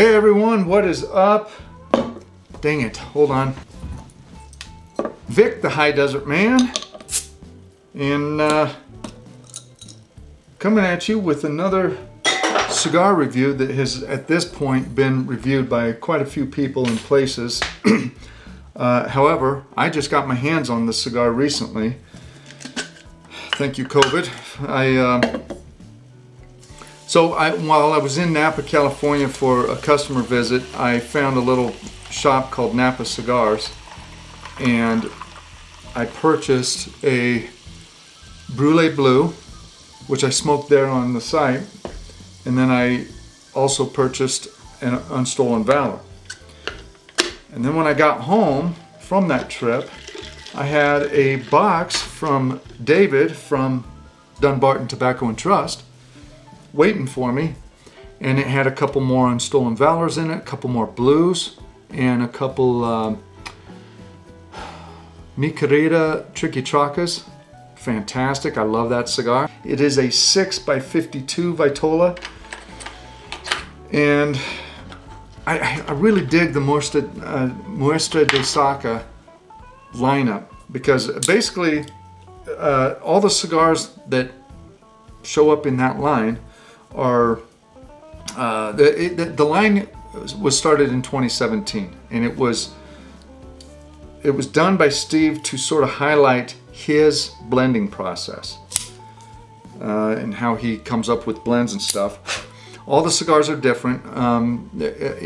Hey everyone, what is up? Dang it, hold on. Vic, the High Desert Man, and uh, coming at you with another cigar review that has at this point been reviewed by quite a few people and places. uh, however, I just got my hands on this cigar recently. Thank you, COVID. I uh, so I, while I was in Napa, California for a customer visit, I found a little shop called Napa Cigars, and I purchased a Brulee Blue, which I smoked there on the site, and then I also purchased an Unstolen Valor. And then when I got home from that trip, I had a box from David from Dunbarton Tobacco and Trust waiting for me. And it had a couple more Unstolen Valors in it, a couple more blues, and a couple uh, Mi Querida Triquitracas. Fantastic, I love that cigar. It is a 6 by 52 Vitola. And I, I really dig the Muestra, uh, Muestra de Saka lineup because basically uh, all the cigars that show up in that line are uh, the, it, the line was started in 2017 and it was it was done by Steve to sort of highlight his blending process uh, and how he comes up with blends and stuff. All the cigars are different, um,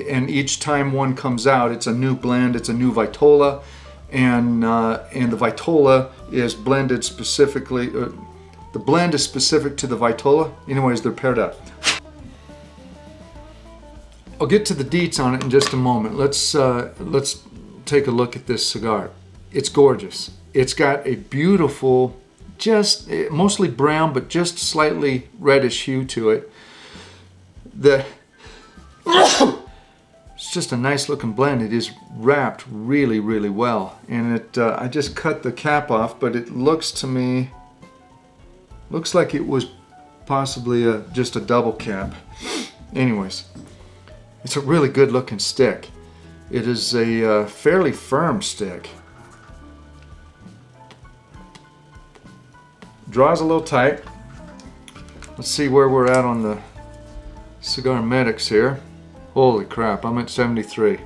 and each time one comes out, it's a new blend, it's a new Vitola, and uh, and the Vitola is blended specifically. The blend is specific to the Vitola. Anyways, they're paired up. I'll get to the deets on it in just a moment. Let's uh, let's take a look at this cigar. It's gorgeous. It's got a beautiful, just eh, mostly brown, but just slightly reddish hue to it. The it's just a nice looking blend. It is wrapped really, really well. And it, uh, I just cut the cap off, but it looks to me Looks like it was possibly a, just a double cap. Anyways, it's a really good looking stick. It is a uh, fairly firm stick. Draws a little tight. Let's see where we're at on the Cigar Medics here. Holy crap, I'm at 73.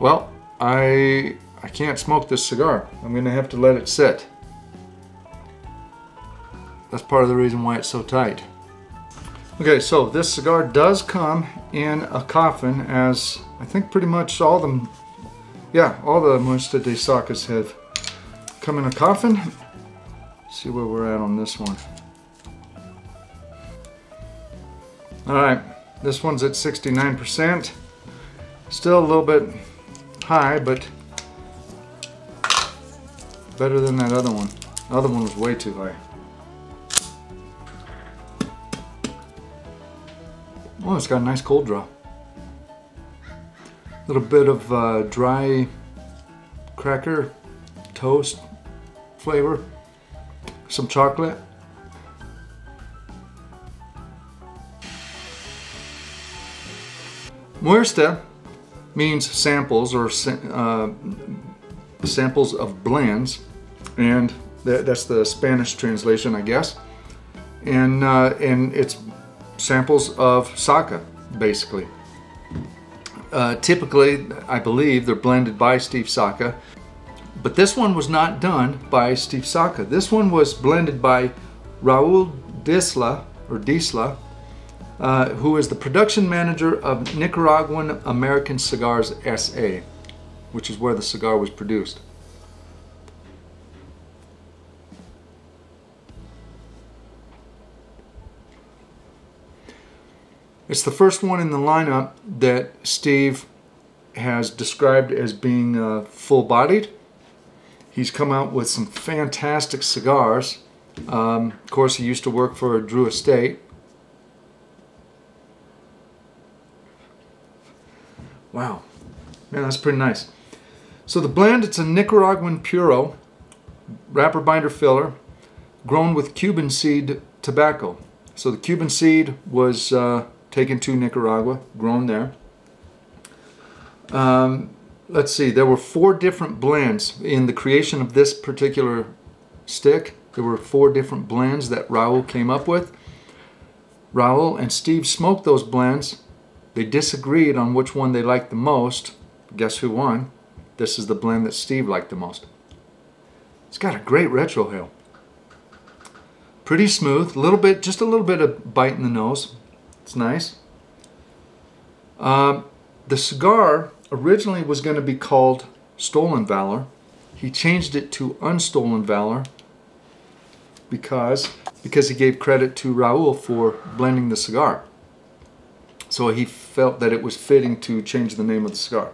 Well, I I can't smoke this cigar. I'm gonna have to let it sit. That's part of the reason why it's so tight. Okay, so this cigar does come in a coffin as I think pretty much all the, yeah, all the Muestra de Sakas have come in a coffin. Let's see where we're at on this one. All right, this one's at 69%. Still a little bit high, but better than that other one. The other one was way too high. Oh, it's got a nice cold draw. A little bit of uh, dry cracker toast flavor. Some chocolate. Muestra means samples or uh, samples of blends and that's the Spanish translation I guess and uh, and it's samples of Saka, basically. Uh, typically, I believe they're blended by Steve Saka, but this one was not done by Steve Saka. This one was blended by Raul Disla, or Disla, uh, who is the production manager of Nicaraguan American Cigars SA, which is where the cigar was produced. It's the first one in the lineup that Steve has described as being uh, full-bodied. He's come out with some fantastic cigars. Um, of course, he used to work for Drew Estate. Wow, man, that's pretty nice. So the blend, it's a Nicaraguan Puro, wrapper binder filler, grown with Cuban seed tobacco. So the Cuban seed was uh, taken to Nicaragua, grown there. Um, let's see, there were four different blends in the creation of this particular stick. There were four different blends that Raul came up with. Raul and Steve smoked those blends. They disagreed on which one they liked the most. Guess who won? This is the blend that Steve liked the most. It's got a great retrohale. Pretty smooth, little bit, just a little bit of bite in the nose. It's nice. Um, the cigar originally was going to be called Stolen Valor. He changed it to Unstolen Valor because because he gave credit to Raul for blending the cigar. So he felt that it was fitting to change the name of the cigar.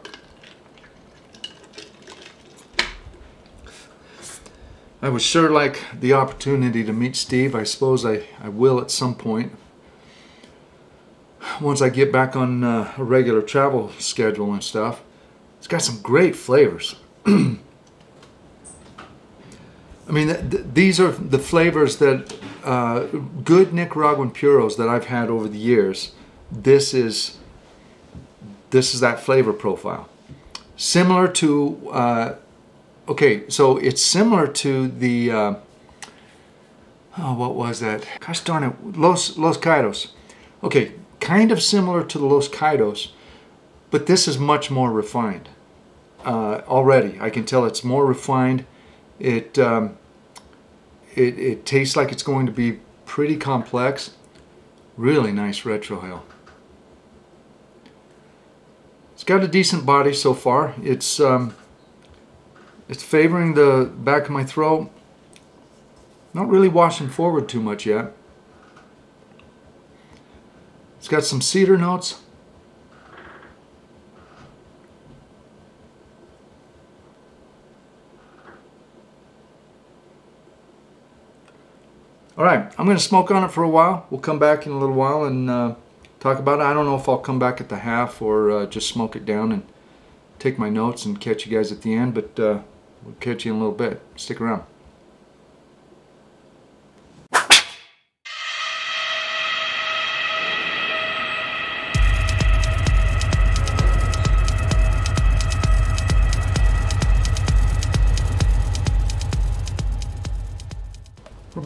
I would sure like the opportunity to meet Steve. I suppose I, I will at some point. Once I get back on uh, a regular travel schedule and stuff. It's got some great flavors. I mean, th th these are the flavors that uh, good Nicaraguan puros that I've had over the years. This is this is that flavor profile. Similar to uh, okay, so it's similar to the, uh, oh, what was that? Gosh darn it, Los, Los Caidos. Okay, kind of similar to the Los Caidos, but this is much more refined uh, already. I can tell it's more refined. It, um, it, it tastes like it's going to be pretty complex. Really nice retro retrohale. It's got a decent body so far. It's um, it's favoring the back of my throat. Not really washing forward too much yet. It's got some cedar notes. All right, I'm going to smoke on it for a while. We'll come back in a little while and uh, talk about it. I don't know if I'll come back at the half or uh, just smoke it down and take my notes and catch you guys at the end, but uh, We'll catch you in a little bit. Stick around.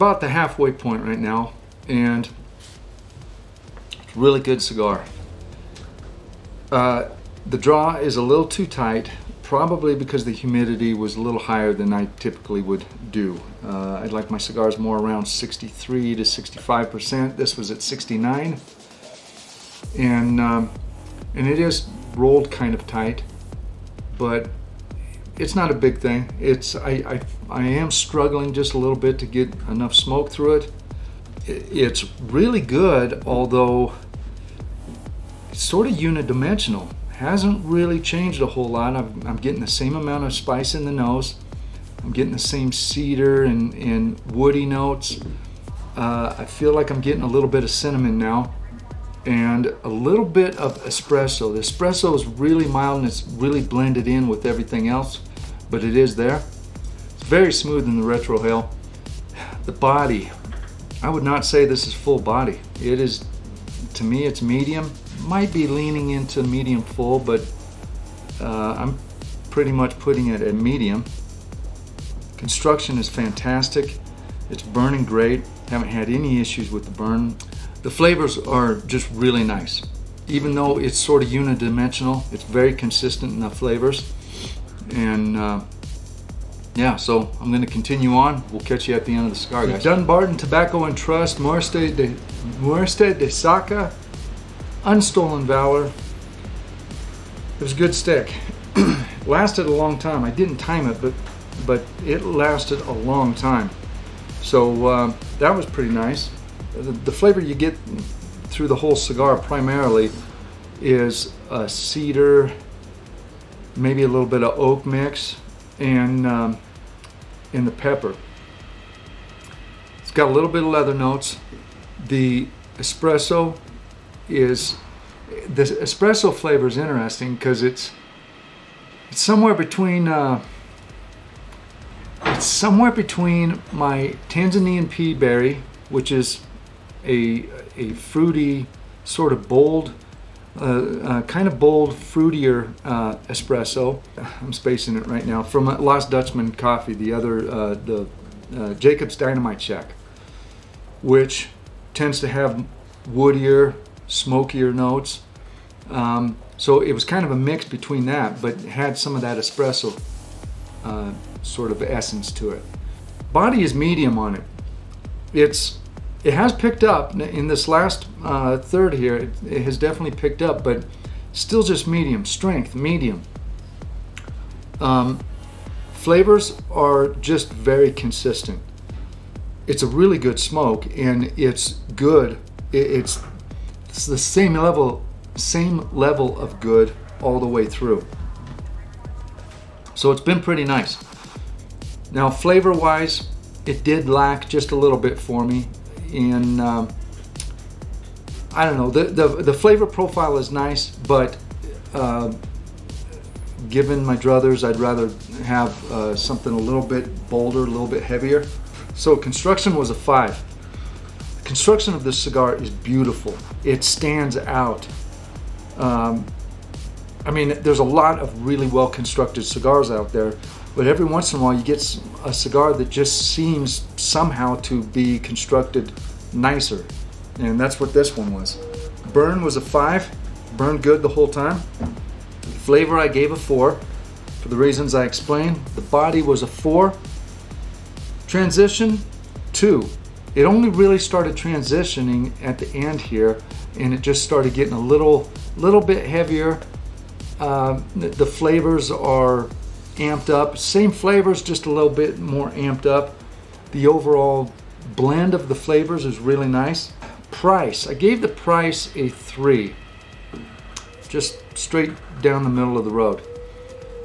About the halfway point right now, and really good cigar. Uh, the draw is a little too tight probably because the humidity was a little higher than I typically would do. Uh, I'd like my cigars more around 63 to 65%. This was at 69. And, um, and it is rolled kind of tight, but it's not a big thing. It's I, I, I am struggling just a little bit to get enough smoke through it. It's really good, although it's sort of unidimensional hasn't really changed a whole lot. I'm, I'm, getting the same amount of spice in the nose. I'm getting the same cedar and, and woody notes. Uh, I feel like I'm getting a little bit of cinnamon now and a little bit of espresso. The espresso is really mild and it's really blended in with everything else, but it is there. It's very smooth in the retrohale. The body, I would not say this is full body. It is, to me, it's medium might be leaning into medium full, but uh, I'm pretty much putting it at medium. Construction is fantastic. It's burning great. Haven't had any issues with the burn. The flavors are just really nice. Even though it's sort of unidimensional, it's very consistent in the flavors. And uh, yeah, so I'm going to continue on. We'll catch you at the end of the cigar, guys. Dunbarton Tobacco and Trust, Muerte de, Muerte de Saka, Unstolen Valor. It was a good stick. lasted a long time. I didn't time it, but but it lasted a long time. So uh, that was pretty nice. The, flavor you get through the whole cigar primarily is a cedar, maybe a little bit of oak mix, and um, in the pepper. It's got a little bit of leather notes. The espresso is the espresso flavor is interesting because it's it's somewhere between uh, it's somewhere between my Tanzanian pea berry, which is a a fruity sort of bold uh, uh, kind of bold, fruitier uh, espresso. I'm spacing it right now from Lost Dutchman Coffee, the other uh, the uh, Jacob's Dynamite Check, which tends to have woodier, smokier notes. Um, so it was kind of a mix between that, but had some of that espresso uh, sort of essence to it. Body is medium on it. It's it has picked up in this last uh, third here. It, it, has definitely picked up, but still just medium strength, medium. Um, flavors are just very consistent. It's a really good smoke, and it's good. It, it's it's the same level, same level of good all the way through. So it's been pretty nice. Now, flavor-wise, it did lack just a little bit for me in um, I don't know the, the the flavor profile is nice but uh, given my druthers I'd rather have uh, something a little bit bolder a little bit heavier. So construction was a five. The construction of this cigar is beautiful. It stands out. Um, I mean there's a lot of really well constructed cigars out there but every once in a while you get a cigar that just seems somehow to be constructed nicer. And that's what this one was. Burn was a five, burned good the whole time. Flavor I gave a four for the reasons I explained. The body was a four. Transition, two. It only really started transitioning at the end here and it just started getting a little, little bit heavier. Uh, the flavors are amped up. Same flavors, just a little bit more amped up. The overall blend of the flavors is really nice. Price, I gave the price a three. Just straight down the middle of the road.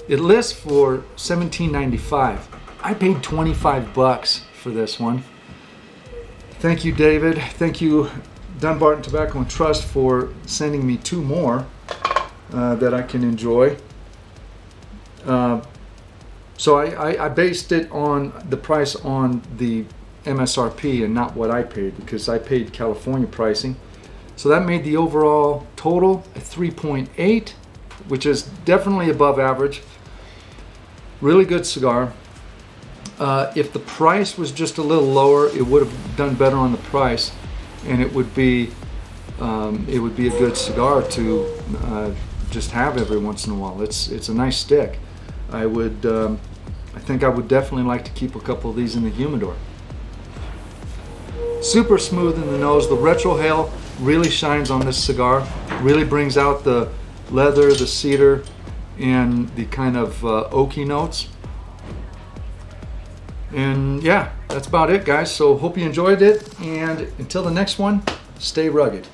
It lists for $17.95. I paid 25 bucks for this one. Thank you, David. Thank you, Dunbarton Tobacco and Trust, for sending me two more uh, that I can enjoy. Uh, so I, I, I, based it on the price on the MSRP and not what I paid because I paid California pricing. So that made the overall total a 3.8, which is definitely above average. Really good cigar. Uh, if the price was just a little lower, it would have done better on the price, and it would be um, it would be a good cigar to uh, just have every once in a while. It's it's a nice stick. I would, um, I think I would definitely like to keep a couple of these in the humidor. Super smooth in the nose. The retrohale really shines on this cigar. Really brings out the leather, the cedar, and the kind of uh, oaky notes. And yeah, that's about it guys. So hope you enjoyed it. And until the next one, stay rugged.